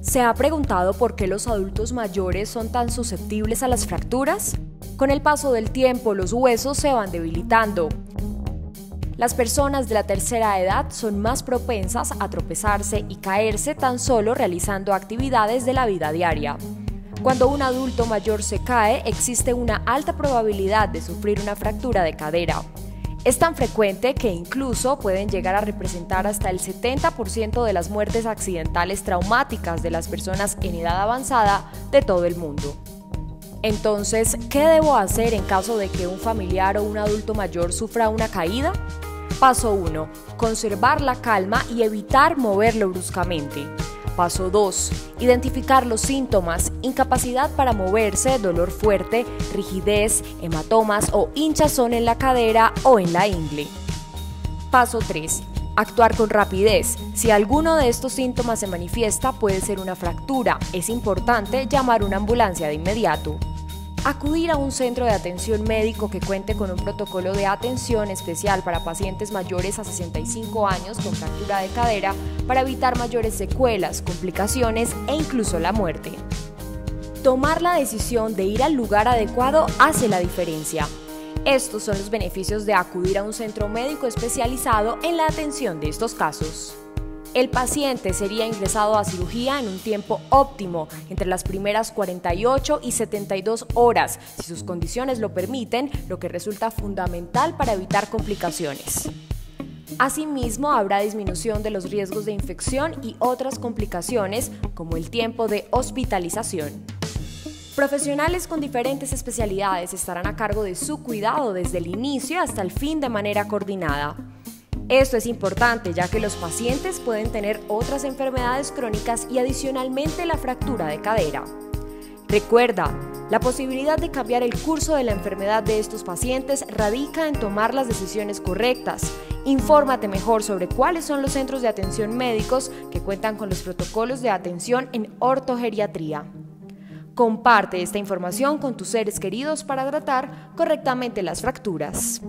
¿Se ha preguntado por qué los adultos mayores son tan susceptibles a las fracturas? Con el paso del tiempo los huesos se van debilitando. Las personas de la tercera edad son más propensas a tropezarse y caerse tan solo realizando actividades de la vida diaria. Cuando un adulto mayor se cae, existe una alta probabilidad de sufrir una fractura de cadera. Es tan frecuente que incluso pueden llegar a representar hasta el 70% de las muertes accidentales traumáticas de las personas en edad avanzada de todo el mundo. Entonces, ¿qué debo hacer en caso de que un familiar o un adulto mayor sufra una caída? Paso 1. Conservar la calma y evitar moverlo bruscamente. Paso 2. Identificar los síntomas, incapacidad para moverse, dolor fuerte, rigidez, hematomas o hinchazón en la cadera o en la ingle. Paso 3. Actuar con rapidez. Si alguno de estos síntomas se manifiesta, puede ser una fractura. Es importante llamar una ambulancia de inmediato. Acudir a un centro de atención médico que cuente con un protocolo de atención especial para pacientes mayores a 65 años con fractura de cadera para evitar mayores secuelas, complicaciones e incluso la muerte. Tomar la decisión de ir al lugar adecuado hace la diferencia. Estos son los beneficios de acudir a un centro médico especializado en la atención de estos casos. El paciente sería ingresado a cirugía en un tiempo óptimo, entre las primeras 48 y 72 horas, si sus condiciones lo permiten, lo que resulta fundamental para evitar complicaciones. Asimismo, habrá disminución de los riesgos de infección y otras complicaciones, como el tiempo de hospitalización. Profesionales con diferentes especialidades estarán a cargo de su cuidado desde el inicio hasta el fin de manera coordinada. Esto es importante ya que los pacientes pueden tener otras enfermedades crónicas y adicionalmente la fractura de cadera. Recuerda, la posibilidad de cambiar el curso de la enfermedad de estos pacientes radica en tomar las decisiones correctas. Infórmate mejor sobre cuáles son los centros de atención médicos que cuentan con los protocolos de atención en ortogeriatría. Comparte esta información con tus seres queridos para tratar correctamente las fracturas.